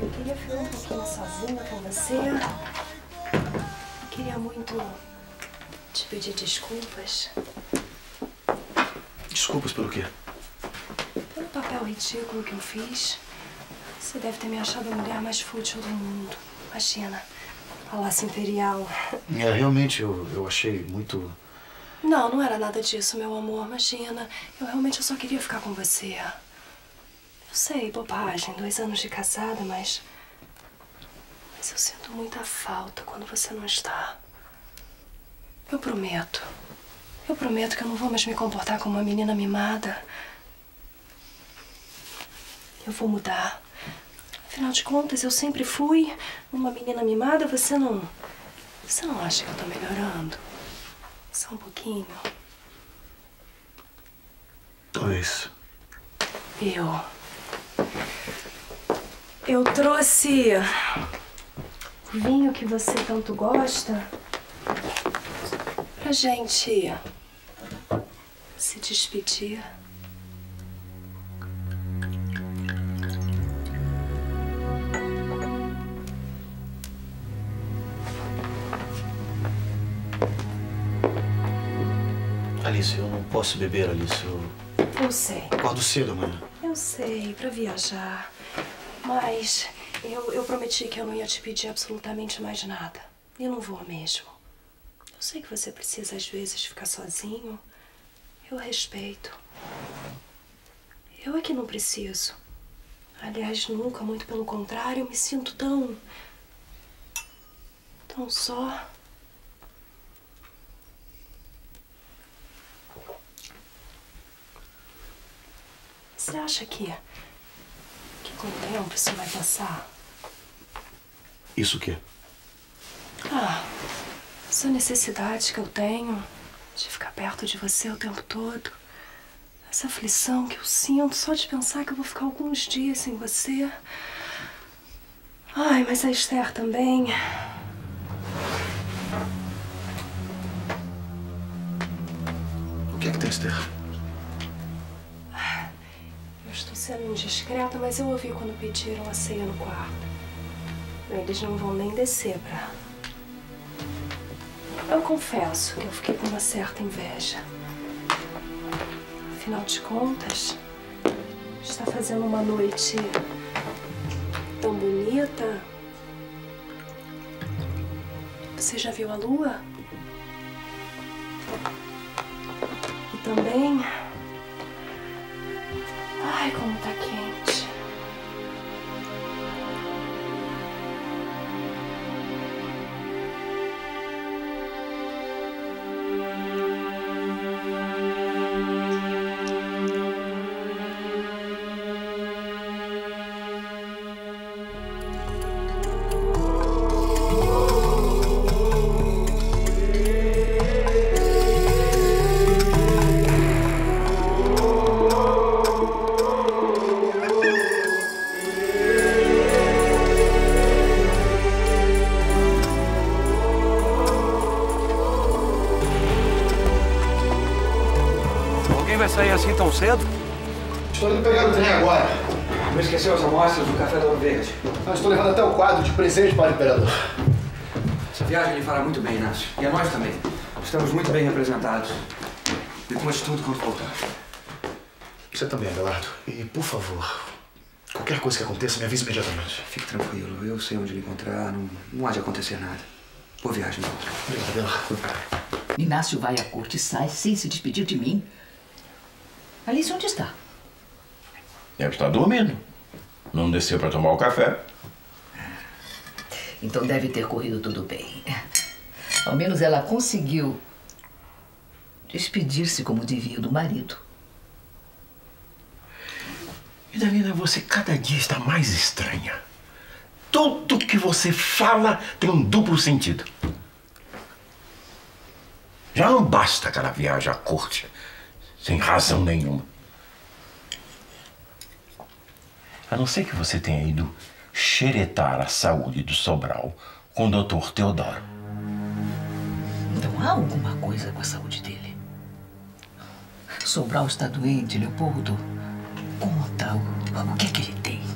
Eu queria ficar um pouquinho sozinha com você. Queria muito te pedir desculpas Desculpas pelo quê? pelo papel ridículo que eu fiz. Você deve ter me achado a mulher mais fútil do mundo. Imagina, laço imperial. É, realmente eu, eu achei muito. Não, não era nada disso, meu amor. Imagina, eu realmente eu só queria ficar com você. Eu sei, bobagem, dois anos de casada, mas. Mas eu sinto muita falta quando você não está. Eu prometo. Eu prometo que eu não vou mais me comportar como uma menina mimada. Eu vou mudar. Afinal de contas, eu sempre fui uma menina mimada. Você não. Você não acha que eu tô melhorando? Só um pouquinho. Talvez. Eu. Eu trouxe o vinho que você tanto gosta pra gente se despedir. Alice, eu não posso beber, Alice. Eu Eu sei. acordo cedo amanhã. Eu sei, pra viajar. Mas eu, eu prometi que eu não ia te pedir absolutamente mais nada. E não vou mesmo. Eu sei que você precisa, às vezes, ficar sozinho. Eu respeito. Eu é que não preciso. Aliás, nunca, muito pelo contrário, eu me sinto tão. tão só. Você acha que. Que com o tempo isso vai passar? Isso o quê? Ah, essa necessidade que eu tenho de ficar perto de você o tempo todo. Essa aflição que eu sinto só de pensar que eu vou ficar alguns dias sem você. Ai, mas a Esther também. O que é que tem, Esther? Sendo indiscreta, mas eu ouvi quando pediram a ceia no quarto. Eles não vão nem descer pra. Eu confesso que eu fiquei com uma certa inveja. Afinal de contas, está fazendo uma noite tão bonita. Você já viu a lua? E também. Tá quente. Vai sair assim tão cedo? Estou indo pegar o trem agora. Não esqueceu as amostras do café da Ouro Verde. Eu estou levando até o quadro de presente para o imperador. Essa viagem lhe fará muito bem, Inácio. E a nós também. Estamos muito bem representados. E conte tudo quando voltar. Você também, Abelardo. E, por favor, qualquer coisa que aconteça, me avise imediatamente. Fique tranquilo, eu sei onde lhe encontrar. Não, não há de acontecer nada. Boa viagem, não. Obrigado, Abelardo. Inácio vai à corte e sai sem se despedir de mim. Alice, onde está? Deve estar dormindo. Não desceu para tomar o café. Então deve ter corrido tudo bem. Ao menos ela conseguiu despedir-se como devia do marido. Idalina, você cada dia está mais estranha. Tudo que você fala tem um duplo sentido. Já não basta aquela viagem à corte, sem razão nenhuma. A não ser que você tenha ido xeretar a saúde do Sobral com o doutor Teodoro. Então há alguma coisa com a saúde dele. Sobral está doente, Leopoldo. Conta o, o que é que ele